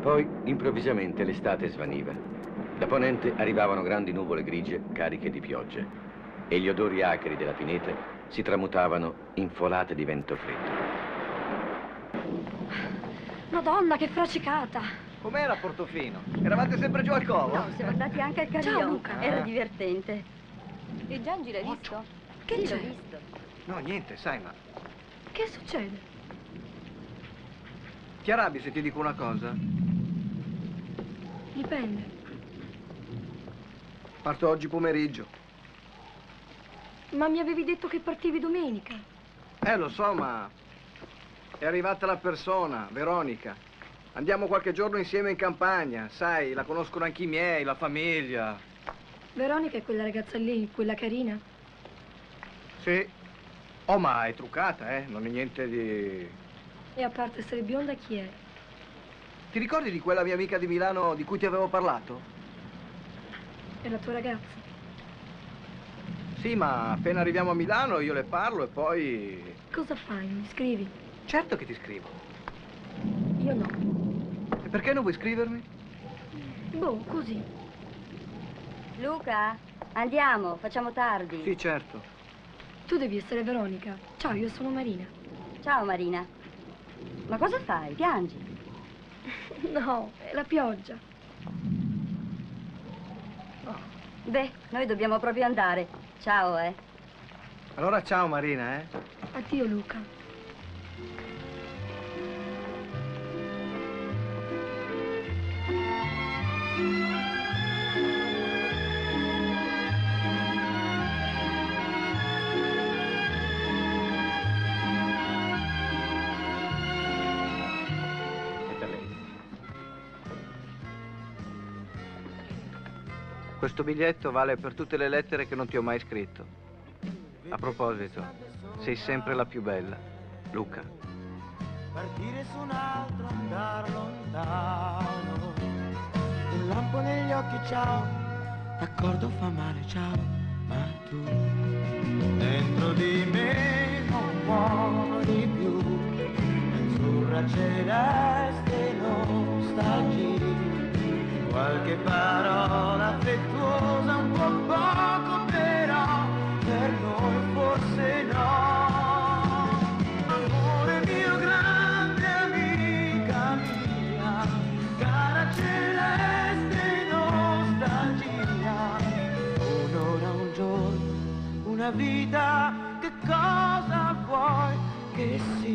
Poi, improvvisamente, l'estate svaniva. Da ponente arrivavano grandi nuvole grigie cariche di pioggia e gli odori acri della pineta si tramutavano in folate di vento freddo. Madonna, che fracicata! Com'era Portofino? Eravate sempre giù al covo? No, siamo andati anche al Carillon. Ciao, Luca. Era Ah. divertente. Il Giangi l'hai visto? Che Sì, c'è? l'ho visto. No, niente, sai, ma... Che succede? Ti arrabbi se ti dico una cosa? Dipende. Parto oggi pomeriggio. Ma mi avevi detto che partivi domenica. Eh, lo so, ma... È arrivata la persona, Veronica. Andiamo qualche giorno insieme in campagna, sai, la conoscono anche i miei, la famiglia. Veronica è quella ragazza lì, quella carina. Sì. Oh, ma è truccata, eh? Non è niente di... E a parte essere bionda, chi è? Ti ricordi di quella mia amica di Milano di cui ti avevo parlato? È la tua ragazza. Sì, ma appena arriviamo a Milano io le parlo e poi... Cosa fai? Mi scrivi? Certo che ti scrivo. Io no. E perché non vuoi scrivermi? Boh, così. Luca, andiamo, facciamo tardi. Sì, certo. Tu devi essere Veronica. Ciao, io sono Marina. Ciao Marina. Ma cosa fai? Piangi? No, è la pioggia. Beh, noi dobbiamo proprio andare. Ciao, eh. Allora ciao Marina, eh? Addio, Luca. Questo biglietto vale per tutte le lettere che non ti ho mai scritto. A proposito, sei sempre la più bella, Luca. partire su un altro andar lontano un lampo negli occhi ciao d'accordo fa male ciao ma tu dentro di me non muori più azzurra celeste qualche parola affettuosa un po' poco però per noi forse no Amore mio, grande amica mia, cara celeste nostalgia. Un'ora, un giorno, una vita, che cosa vuoi che sia?